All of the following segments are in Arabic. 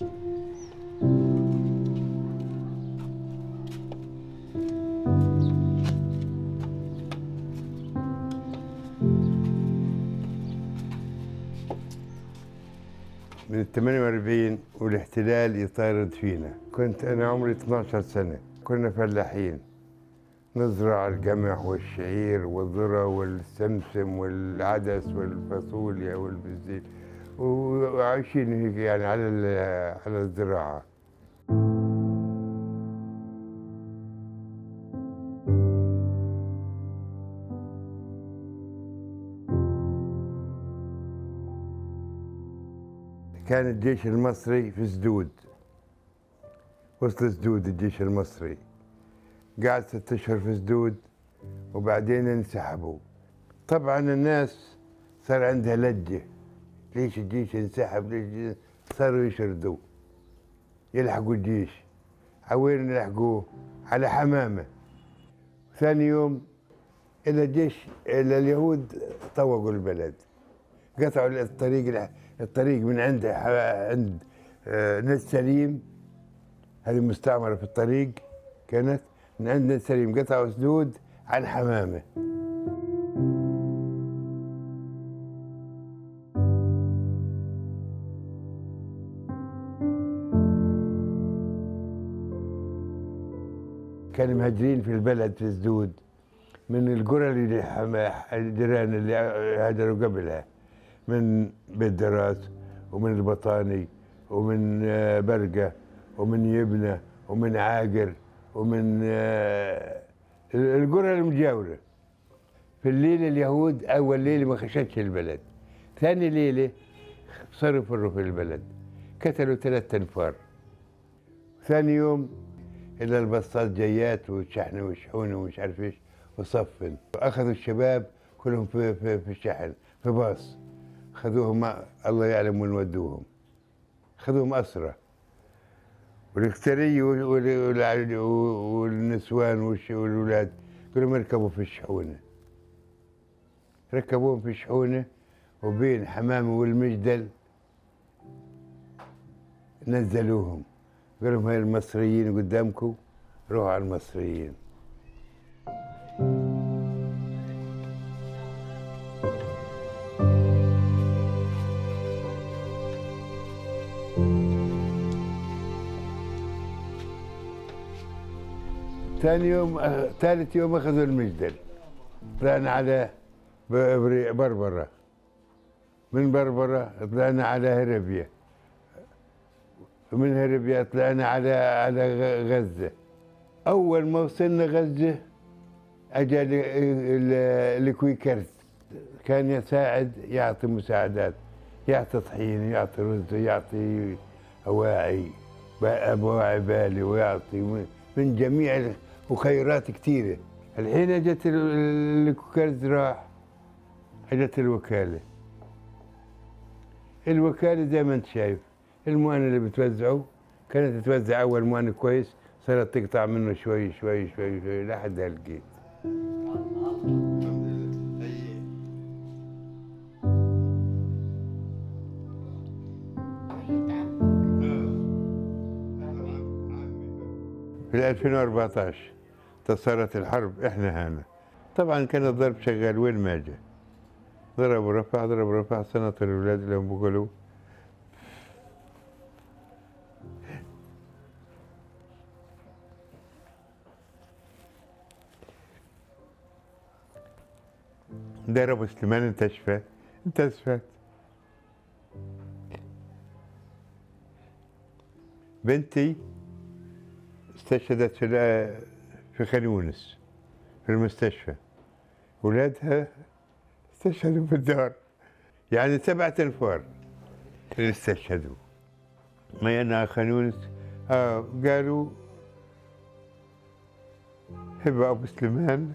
من ال 48 والاحتلال يطارد فينا. كنت أنا عمري 12 سنة. كنا فلاحين. نزرع القمح والشعير والذرة والسمسم والعدس والفاصوليا والبزيل. وعايشين هيك يعني على على الزراعة. كان الجيش المصري في سدود. وصل سدود الجيش المصري. قعد ست أشهر في سدود وبعدين انسحبوا. طبعا الناس صار عندها لجة. ليش الجيش انسحب ليش صاروا يشردوا؟ يلحقوا الجيش. عوين يلحقوه؟ على حمامة. ثاني يوم إلى الجيش إلى اليهود طوقوا البلد. قطعوا الطريق الطريق من عند عند آه، نجد سليم. هذه مستعمرة في الطريق كانت. من عند نجد سليم قطعوا سدود عن حمامة كانوا مهاجرين في البلد في سدود من القرى اللي الجيران اللي هاجروا قبلها من بيت دراس ومن البطاني ومن آه، برقة ومن يبنى ومن عاقر ومن آه، القرى المجاورة. في الليلة اليهود أول ليلة ما خشتش البلد ثاني ليلة صاروا يفروا في البلد قتلوا ثلاثة أنفار. ثاني يوم إلا البسطات جيات وشحن وشحون ومش عارف إيش وصفن. أخذوا الشباب كلهم في, في, في الشحن في باص. خذوهم الله يعلم وين ودوهم. خذوهم أسرة. والاختري وال- وال- وال- والنسوان والولاد كلهم يركبوا في الشحونة. ركبوهم في الشحونة وبين حمامي والمجدل نزلوهم. قال لهم هاي المصريين قدامكم روحوا على المصريين. ثاني يوم آه، ثالث يوم أخذوا المجدل. طلعنا على بربرة. من بربرة طلعنا على هربية. ومن هربيا طلعنا على على غزة. أول ما وصلنا غزة ال- الكويكرت كان يساعد يعطي مساعدات يعطي طحين يعطي رز يعطي أواعي اواعي بالي ويعطي من- من جميع الخيرات كثيره الحين أجت ال- الكويكرت راح. أجت الوكالة. الوكالة زي ما أنت شايف. المؤن اللي بتوزعه. كانت تتوزع أول مؤن كويس صارت تقطع منه شوي شوي شوي شوي لحد هالقيت في 2014 تصارت الحرب إحنا هنا. طبعا كان الضرب شغال وين ما جاء؟ ضرب ورفع ضرب سنط الأولاد اللي هم بيقولوا ضربوا سليمان انتشفت انتشفت بنتي استشهدت في خان يونس في المستشفى. ولادها استشهدوا في الدار. يعني سبعة أنفار اللي استشهدوا. ما أنا خان يونس؟ آه قالوا هبة أبو سليمان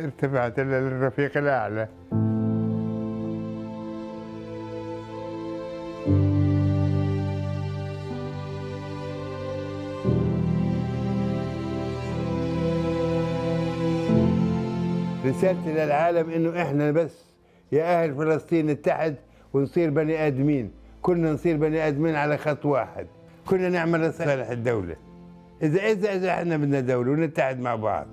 ارتفعت إلى الرفيق الأعلى. رسالتي للعالم إنه إحنا بس يا أهل فلسطين نتحد ونصير بني آدمين. كنا نصير بني آدمين على خط واحد. كنا نعمل لصالح الدولة. إذا إذا إذا إحنا بدنا دولة ونتحد مع بعض.